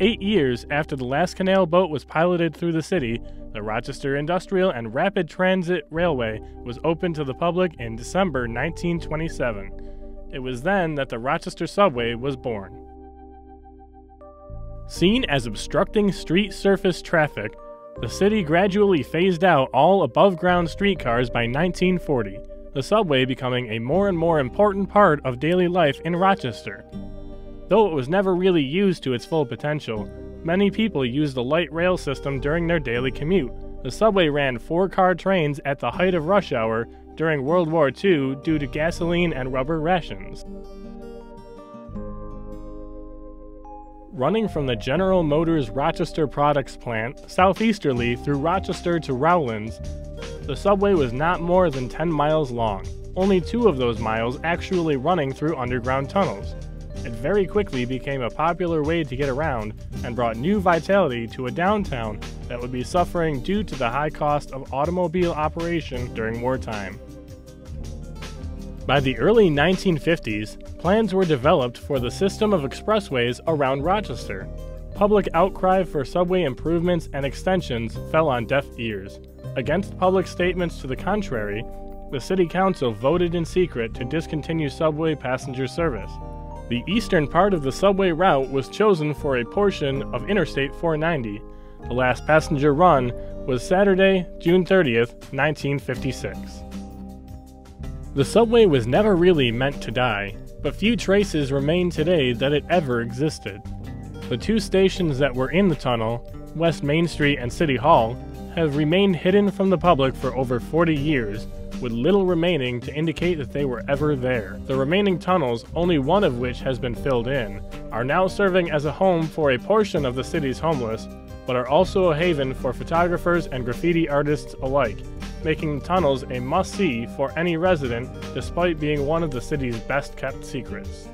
Eight years after the last canal boat was piloted through the city, the Rochester Industrial and Rapid Transit Railway was opened to the public in December 1927. It was then that the Rochester subway was born. Seen as obstructing street surface traffic, the city gradually phased out all above ground streetcars by 1940, the subway becoming a more and more important part of daily life in Rochester. Though it was never really used to its full potential, many people used the light rail system during their daily commute. The subway ran four car trains at the height of rush hour during World War II due to gasoline and rubber rations. Running from the General Motors Rochester Products plant southeasterly through Rochester to Rowlands, the subway was not more than 10 miles long, only two of those miles actually running through underground tunnels. It very quickly became a popular way to get around and brought new vitality to a downtown that would be suffering due to the high cost of automobile operation during wartime. By the early 1950s, plans were developed for the system of expressways around Rochester. Public outcry for subway improvements and extensions fell on deaf ears. Against public statements to the contrary, the City Council voted in secret to discontinue subway passenger service. The eastern part of the subway route was chosen for a portion of Interstate 490. The last passenger run was Saturday, June 30th, 1956. The subway was never really meant to die, but few traces remain today that it ever existed. The two stations that were in the tunnel, West Main Street and City Hall, have remained hidden from the public for over 40 years, with little remaining to indicate that they were ever there. The remaining tunnels, only one of which has been filled in, are now serving as a home for a portion of the city's homeless, but are also a haven for photographers and graffiti artists alike, making the tunnels a must see for any resident despite being one of the city's best kept secrets.